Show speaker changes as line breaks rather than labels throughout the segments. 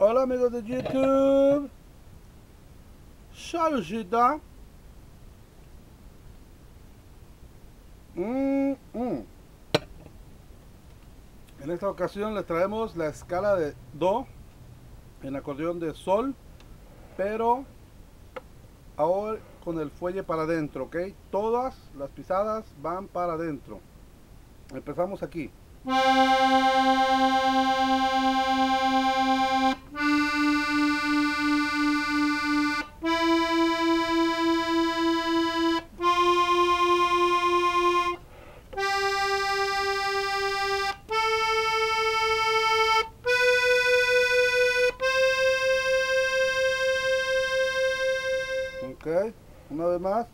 Hola amigos de YouTube. Saludita. Mm, mm. En esta ocasión les traemos la escala de Do en acordeón de Sol, pero ahora con el fuelle para adentro, ¿ok? Todas las pisadas van para adentro. Empezamos aquí. Ok, una vez más.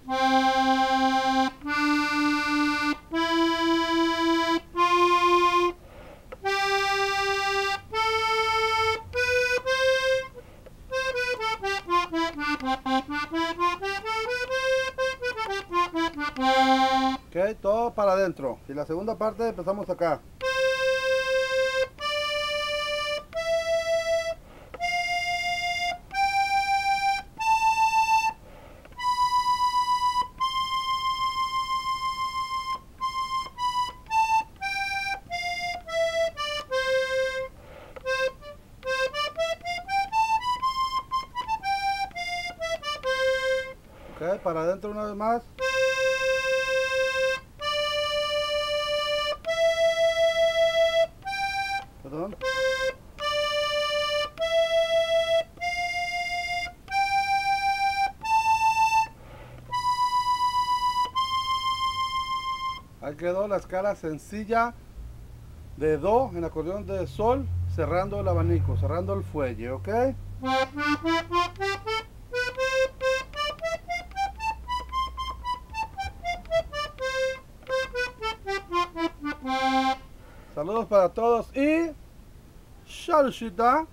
Ok, todo para adentro. Y la segunda parte empezamos acá. Ok, para adentro una vez más. Perdón. Ahí quedó la escala sencilla de Do en acordeón de Sol, cerrando el abanico, cerrando el fuelle, ¿ok? Saludos para todos y... Saludita.